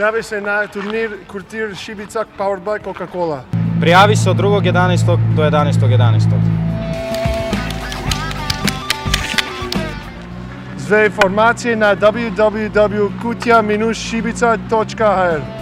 Пријави се на турнир Куртир Шибицак Powered by Coca-Cola. Пријави се од 2.11 до 11.11. За информација на www.kutja-shibica.hr